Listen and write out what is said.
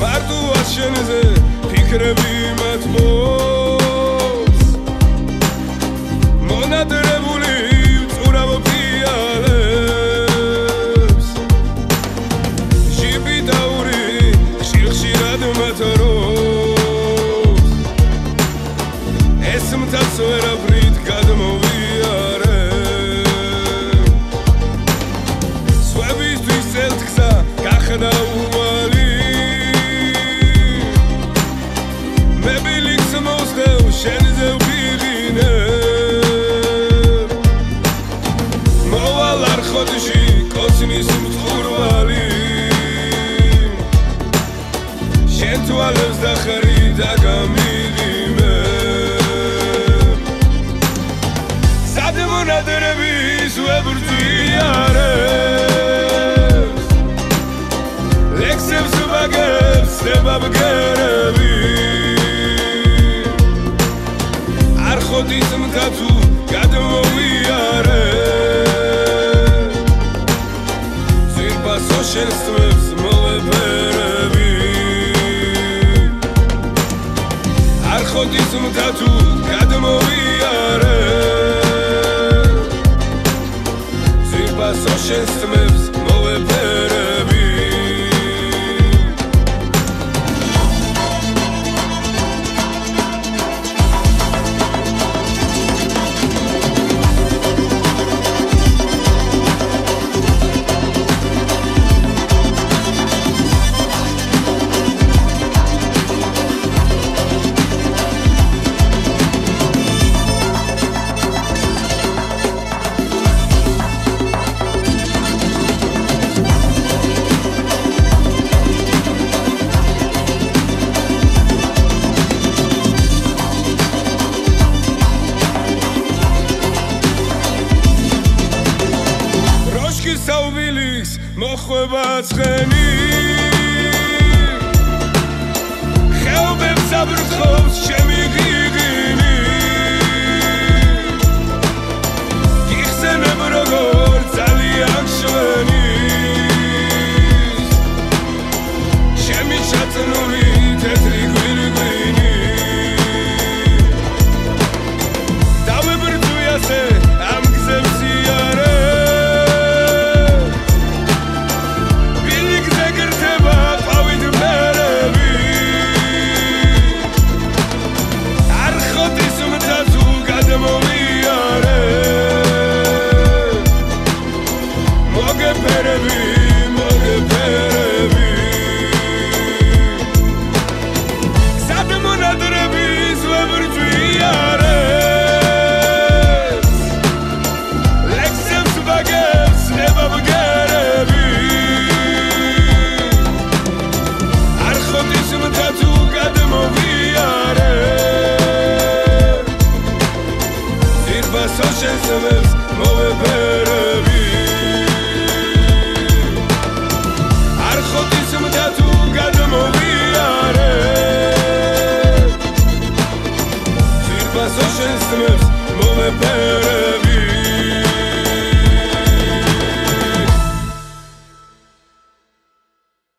მარტოა შენზე ფიქრები მათმოს. მონადრებული წურავ ფიალებს ჟიბი დაური ხშირ-ხშირად მათროს ეს მთაც ვერაფრით შენზე ვიღინე მოვალ არ ხოდში კოცნის მწყურვალი შენ თვალებს დახარი და გამიღიმე. სადმონადრების ვებრძვიარე ლექსებს ხოდის მკაცუ გადმოვიარე. ზირბასო შენსვებს მოვებერები არ ხოდის მკაცუ გადმოვიარე. ზირბასო შენსვებს მოხვება ცხენი. ხეობებს აბრთხოვს ჩემი ღიგინი უფასო შეძლებს მოვებერები არ ხოთის მთა თუ გადმოვიარე. ძირფასო შეძლებს მოვებერები